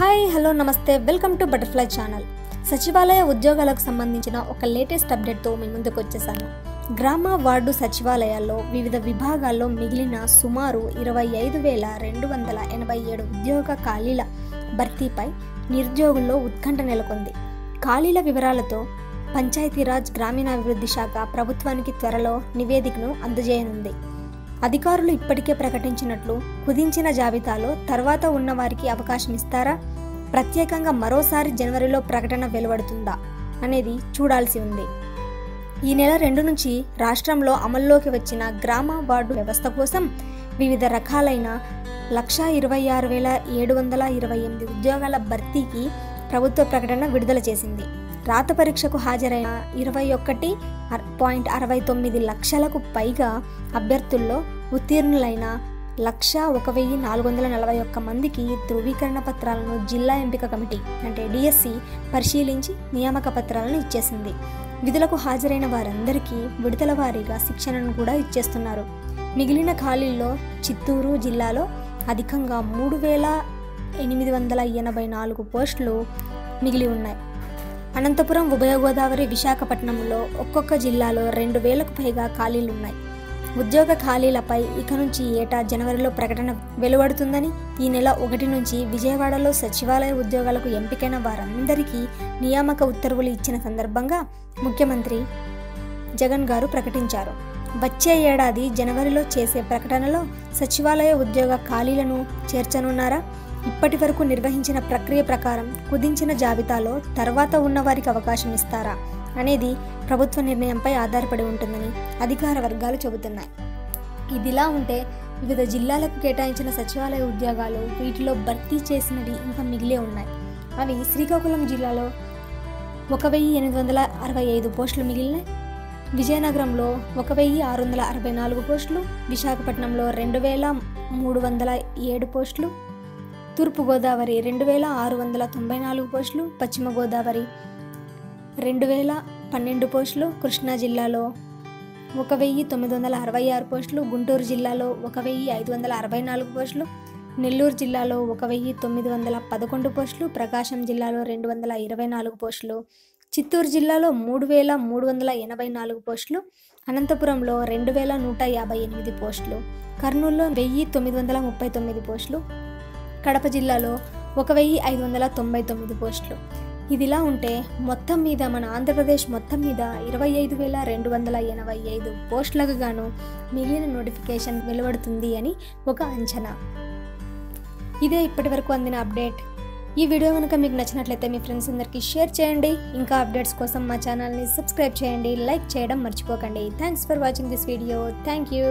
Hi hello నమస్తే. Welcome to butterfly channel. సచివాలయ ఉద్యోగాలకు సంబంధించిన ఒక లేటెస్ట్ అప్డేట్తో మీ ముందుకు వచ్చేసాను. గ్రామ వార్డు సచివాలయాల్లో వివిధ విభాగాల్లో మిగిలిన సుమారు ఇరవై ఐదు వేల రెండు వందల ఎనభై ఏడు ఉద్యోగ ఖాళీల భర్తీపై నిరుద్యోగుల్లో ఉత్కంఠ నెలకొంది. ఖాళీల వివరాలతో పంచాయతీరాజ్ గ్రామీణాభివృద్ధి శాఖ ప్రభుత్వానికి త్వరలో నివేదికను అందజేయనుంది. అధికారులు ఇప్పటికే ప్రకటించినట్లు కుదించిన జాబితాలో తర్వాత ఉన్నవారికి అవకాశం ఇస్తారా? ప్రత్యేకంగా మరోసారి జనవరిలో ప్రకటన వెలువడుతుందా? అనేది చూడాల్సి ఉంది. ఈ నెల రెండు నుంచి రాష్ట్రంలో అమల్లోకి వచ్చిన గ్రామ వార్డు వ్యవస్థ కోసం వివిధ రకాలైన లక్షా ఇరవై ఆరు వేల ఏడు వందల ఇరవై ఎనిమిది ఉద్యోగాల భర్తీకి ప్రభుత్వ ప్రకటన విడుదల చేసింది. రాత పరీక్షకు హాజరైన ఇరవై ఒకటి పాయింట్ అరవై తొమ్మిది లక్షలకు పైగా అభ్యర్థుల్లో ఉత్తీర్ణులైన లక్ష ఒక వెయ్యి నాలుగు వందల నలభై ఒక్క మందికి ధృవీకరణ పత్రాలను జిల్లా ఎంపిక కమిటీ అంటే డిఎస్సి పరిశీలించి నియామక పత్రాలను ఇచ్చేసింది. విధులకు హాజరైన వారందరికీ విడతల వారీగా శిక్షణను కూడా ఇచ్చేస్తున్నారు. మిగిలిన ఖాళీల్లో చిత్తూరు జిల్లాలో అధికంగా మూడు వేల ఎనిమిది వందల ఎనభై నాలుగు పోస్టులు మిగిలి ఉన్నాయి. అనంతపురం ఉభయ గోదావరి విశాఖపట్నంలో ఒక్కొక్క జిల్లాలో రెండు వేలకు పైగా ఖాళీలున్నాయి. ఉద్యోగ ఖాళీలపై ఇక నుంచి ఏటా జనవరిలో ప్రకటన వెలువడుతుందని ఈ నెల ఒకటి నుంచి విజయవాడలో సచివాలయ ఉద్యోగాలకు ఎంపికైన వారందరికీ నియామక ఉత్తర్వులు ఇచ్చిన సందర్భంగా ముఖ్యమంత్రి జగన్ గారు ప్రకటించారు. వచ్చే ఏడాది జనవరిలో చేసే ప్రకటనలో సచివాలయ ఉద్యోగ ఖాళీలను చేర్చనున్నారా? ఇప్పటి వరకు నిర్వహించిన ప్రక్రియ ప్రకారం కుదించిన జాబితాలో తర్వాత ఉన్న వారికి అవకాశం ఇస్తారా అనేది ప్రభుత్వ నిర్ణయంపై ఆధారపడి ఉంటుందని అధికార వర్గాలు చెబుతున్నాయి. ఇదిలా ఉంటే వివిధ జిల్లాలకు కేటాయించిన సచివాలయ ఉద్యోగాలు వీటిలో భర్తీ చేసినవి ఇంకా మిగిలే ఉన్నాయి. అవి శ్రీకాకుళం జిల్లాలో ఒక వెయ్యి ఎనిమిది వందల అరవై ఐదు పోస్టులు మిగిలినాయి. విజయనగరంలో ఒక వెయ్యి ఆరు వందల అరవై నాలుగు పోస్టులు విశాఖపట్నంలో రెండు వేల మూడు వందల ఏడు పోస్టులు తూర్పుగోదావరి రెండు వేల ఆరు వందల తొంభై నాలుగు పోస్టులు పశ్చిమ గోదావరి రెండు వేల పన్నెండు పోస్టులు కృష్ణా జిల్లాలో ఒక వెయ్యి తొమ్మిది వందల అరవై ఆరు పోస్టులు గుంటూరు జిల్లాలో ఒక వెయ్యి ఐదు వందల అరవై నాలుగు పోస్టులు నెల్లూరు జిల్లాలో ఒక వెయ్యి తొమ్మిది వందల పదకొండు పోస్టులు ప్రకాశం జిల్లాలో రెండు వందల ఇరవై నాలుగు పోస్టులు చిత్తూరు జిల్లాలో మూడు వేల మూడు వందల ఎనభై నాలుగు పోస్టులు అనంతపురంలో రెండు వేల నూట యాభై ఎనిమిది పోస్టులు కర్నూలులో వెయ్యి తొమ్మిది వందల ముప్పై తొమ్మిది పోస్టులు కడప జిల్లాలో ఒక వెయ్యి ఐదు వందల తొంభై తొమ్మిది పోస్టులు. ఇదిలా ఉంటే మొత్తం మీద మన ఆంధ్రప్రదేశ్ మొత్తం మీద ఇరవై ఐదు వేల రెండు వందల ఎనభై ఐదు పోస్టులకు గాను మిగిలిన నోటిఫికేషన్ వెలువడుతుంది అని ఒక అంచనా. ఇదే ఇప్పటి వరకు అందిన అప్డేట్. ఈ వీడియో కనుక మీకు నచ్చినట్లయితే మీ ఫ్రెండ్స్ అందరికీ షేర్ చేయండి. ఇంకా అప్డేట్స్ కోసం మా ఛానల్ని సబ్స్క్రైబ్ చేయండి. లైక్ చేయడం మర్చిపోకండి. Thanks for watching this video. Thank you.